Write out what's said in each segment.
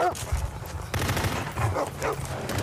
Oh, no.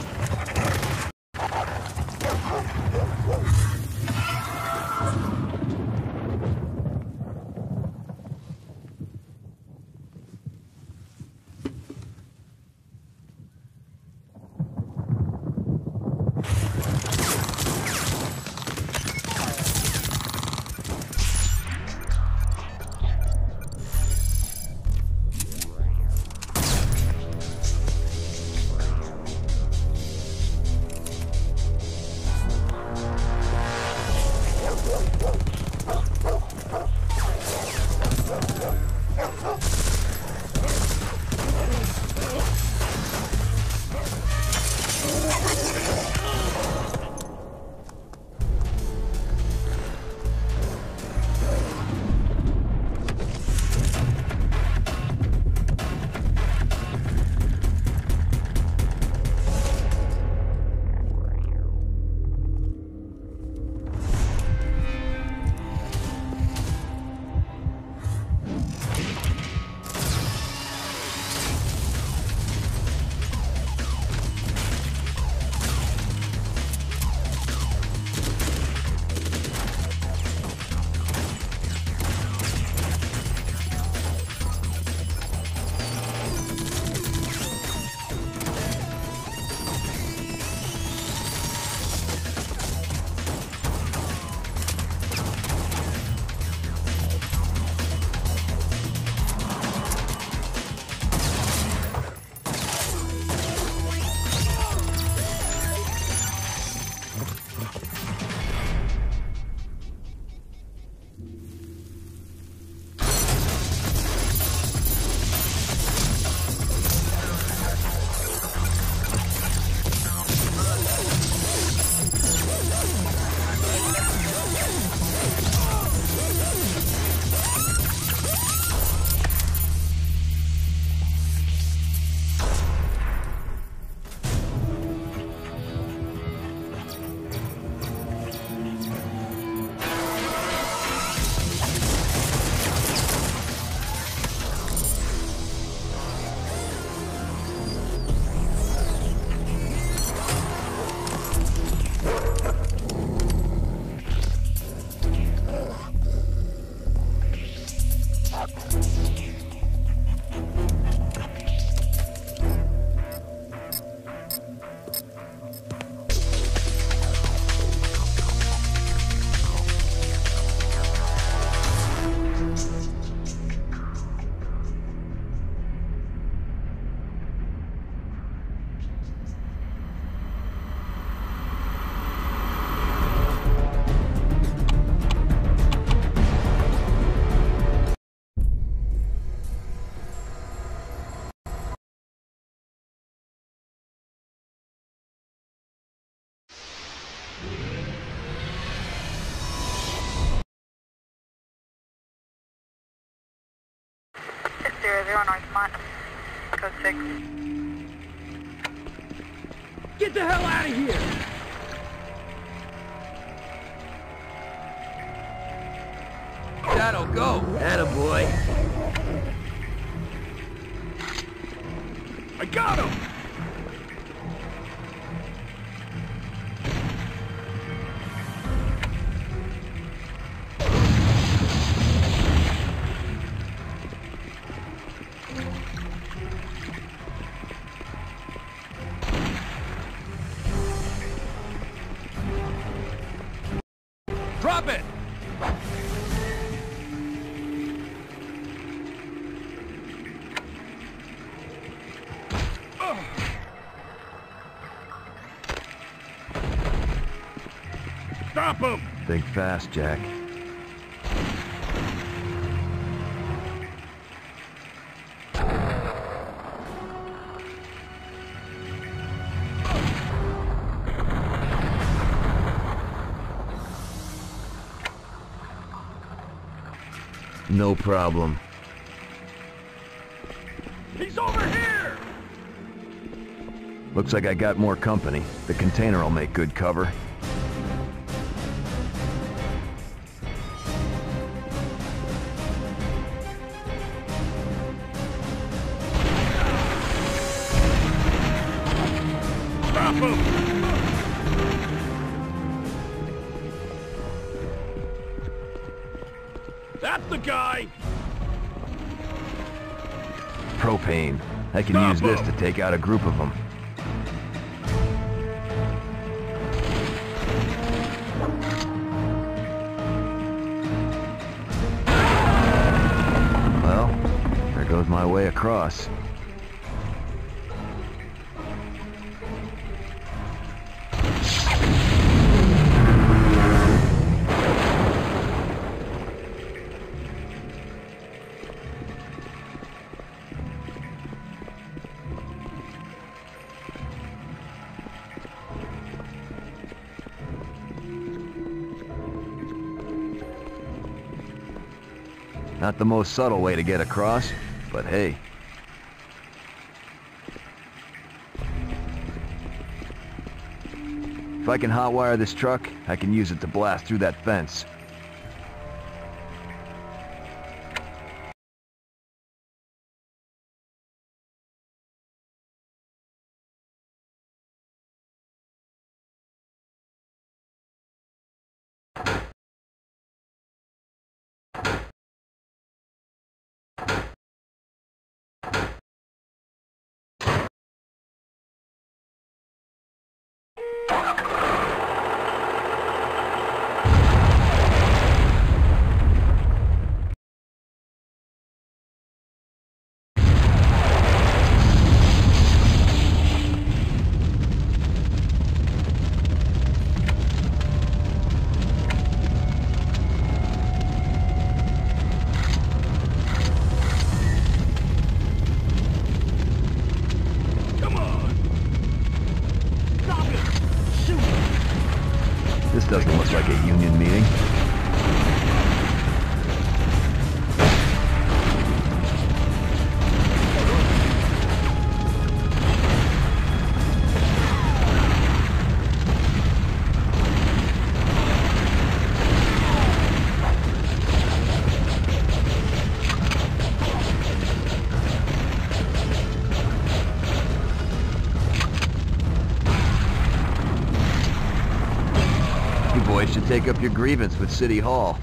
Zero North Mont, code 6. Get the hell out of here! That'll go. Attaboy. I got him! Drop it! Stop him! Think fast, Jack. No problem. He's over here! Looks like I got more company. The container will make good cover. Take out a group of them. Well, there goes my way across. Not the most subtle way to get across, but hey. If I can hotwire this truck, I can use it to blast through that fence. Take up your grievance with City Hall.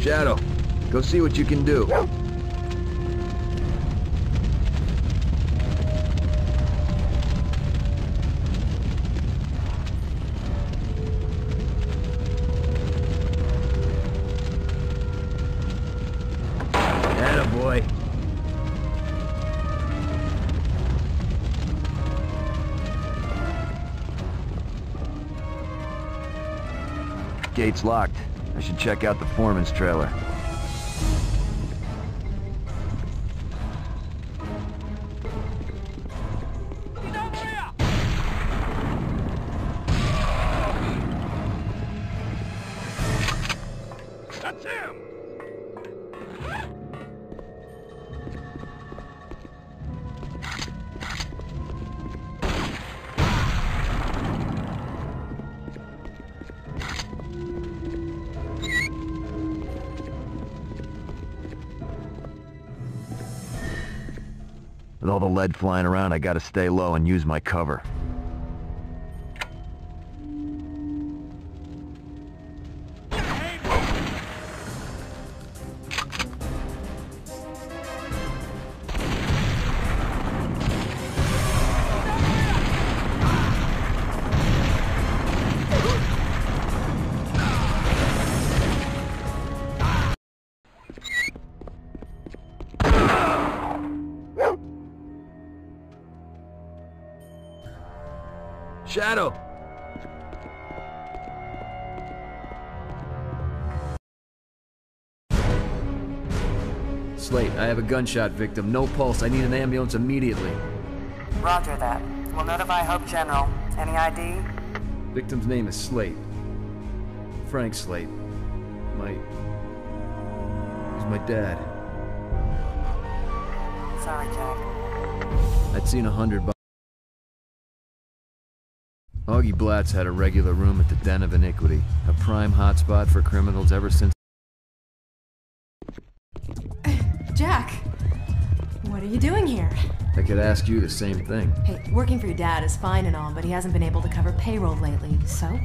Shadow, go see what you can do. boy. Gate's locked. I should check out the foreman's trailer. That's him! All the lead flying around, I gotta stay low and use my cover. Shadow! Slate, I have a gunshot victim. No pulse. I need an ambulance immediately. Roger that. We'll notify Hope General. Any ID? Victim's name is Slate. Frank Slate. My... He's my dad. Sorry, Jack. I'd seen a hundred bu- Augie Blatz had a regular room at the Den of Iniquity, a prime hotspot for criminals ever since Jack, what are you doing here? I could ask you the same thing. Hey, working for your dad is fine and all, but he hasn't been able to cover payroll lately, so?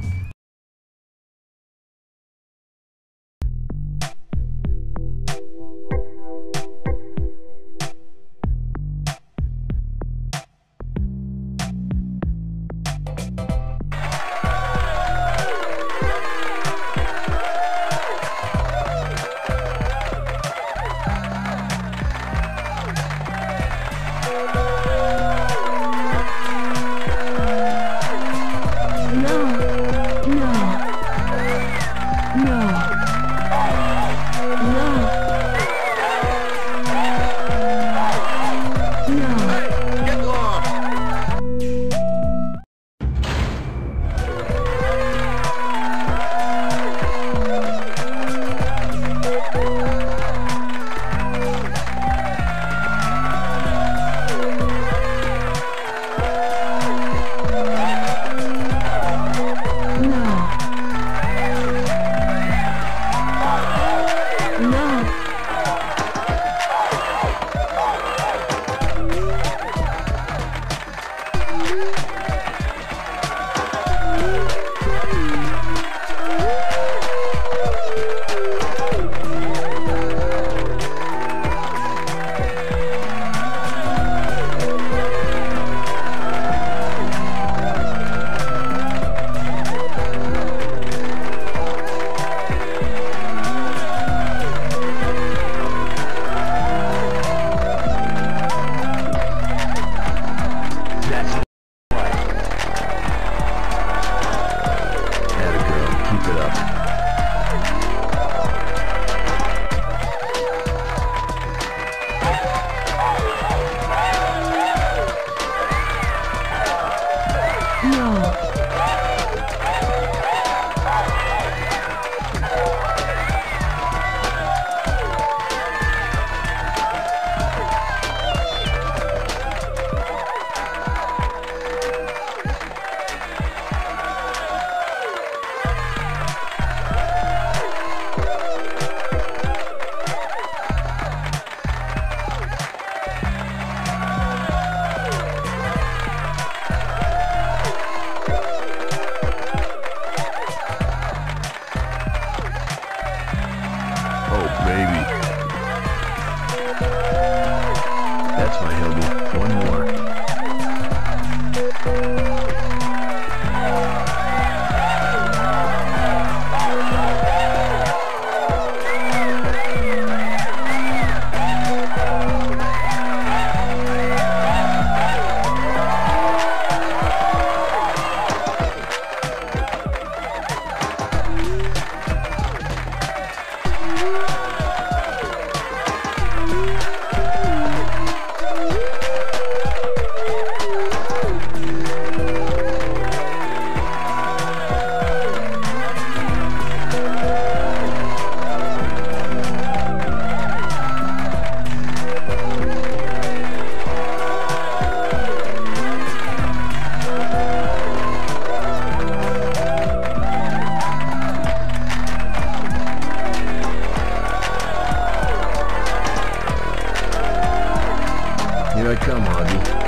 Here I come, Augie.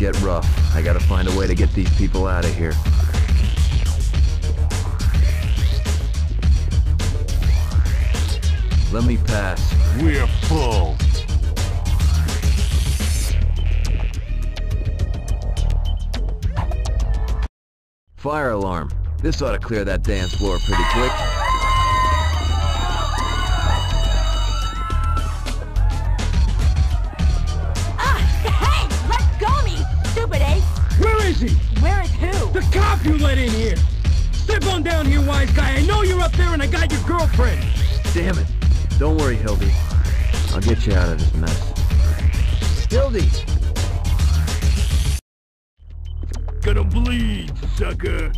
get rough. I gotta find a way to get these people out of here. Let me pass. We're full. Fire alarm. This ought to clear that dance floor pretty quick. Damn it. Don't worry, Hildy. I'll get you out of this mess. Hildy! Gonna bleed, sucker.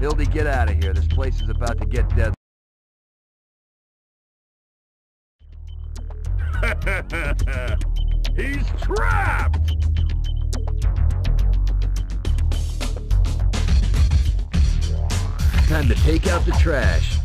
Hildy, get out of here. This place is about to get dead. He's trapped! Time to take out the trash.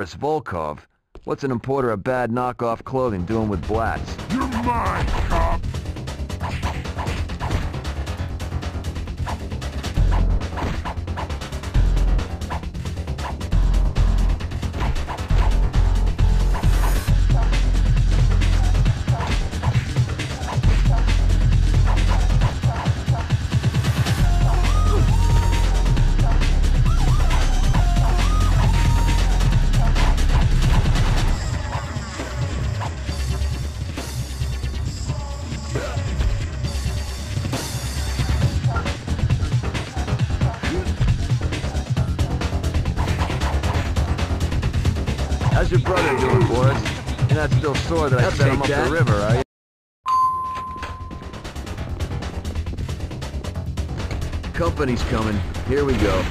Boris Volkov. What's an importer of bad knockoff clothing doing with Blatz? You're mine, that I I'll sent him up that. the river, are you? Company's coming. Here we go.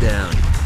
Down.